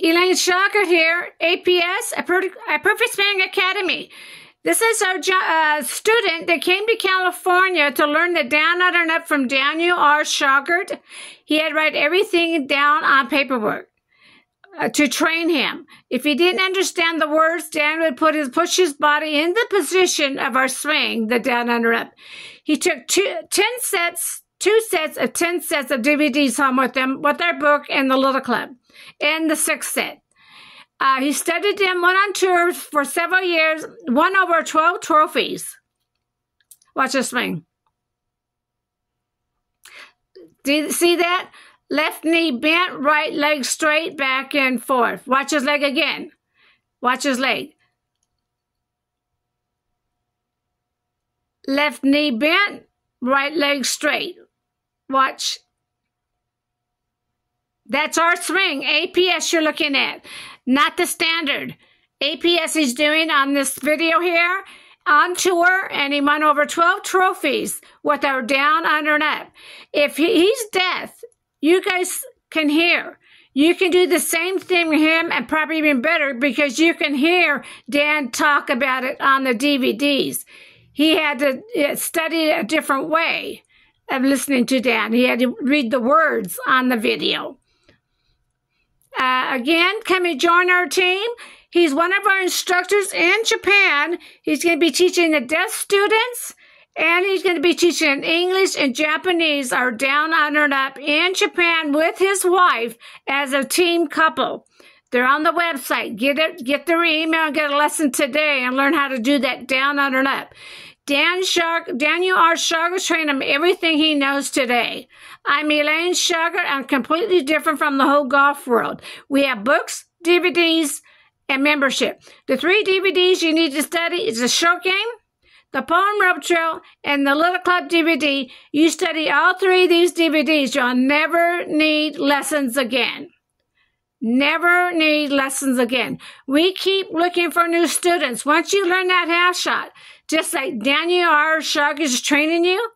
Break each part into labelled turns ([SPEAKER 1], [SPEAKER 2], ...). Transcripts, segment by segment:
[SPEAKER 1] Elaine Shauger here, APS, a, per- a Perfect Swing Academy. This is our uh, student that came to California to learn the down, under, and up from Daniel R. Shauger. He had write everything down on paperwork uh, to train him. If he didn't understand the words, Dan would put his push his body in the position of our swing, the down, under, up. He took two, 10 sets two sets of 10 sets of DVDs home with them, with their book and the Little Club, and the sixth set. Uh, he studied them, went on tour for several years, won over 12 trophies. Watch this swing. Do you see that? Left knee bent, right leg straight, back and forth. Watch his leg again. Watch his leg. Left knee bent, right leg straight. Watch. That's our swing. APS you're looking at, not the standard. APS is doing on this video here on tour and he won over 12 trophies with our down, under, and up. If he's deaf, you guys can hear. You can do the same thing with him and probably even better because you can hear Dan talk about it on the DVDs. He had to uh, study it a different way of listening to Dan. He had to read the words on the video. Uh, again, can we join our team? He's one of our instructors in Japan. He's going to be teaching the deaf students, and he's going to be teaching in English and Japanese, our down, under, and up in Japan with his wife as a team couple. They're on the website. Get it, get their email, get a lesson today, and learn how to do that down, under, and up. Dan Shauger, Daniel R. Shauger trained him everything he knows today. I'm Elaine Shauger. I'm completely different from the whole golf world. We have books, DVDs, and membership. The three DVDs you need to study is the short game, the poem rope trail, and the little club DVD. You study all three of these DVDs, you'll never need lessons again. Never need lessons again. We keep looking for new students. Once you learn that half shot, just like Daniel R. Shauger is training you,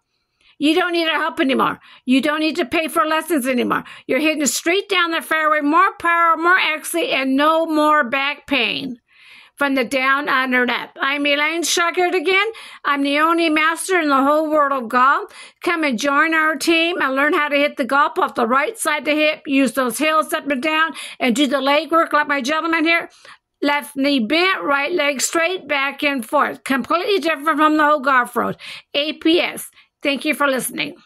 [SPEAKER 1] you don't need our help anymore. You don't need to pay for lessons anymore. You're hitting straight down the fairway, more power, more exit, and no more back pain from the down, under, up. I'm Elaine Shauger again. I'm the only master in the whole world of golf. Come and join our team and learn how to hit the golf off the right side to hip, use those heels up and down, and do the leg work like my gentleman here left knee bent, right leg straight, back and forth. Completely different from the whole golf road. APS. Thank you for listening.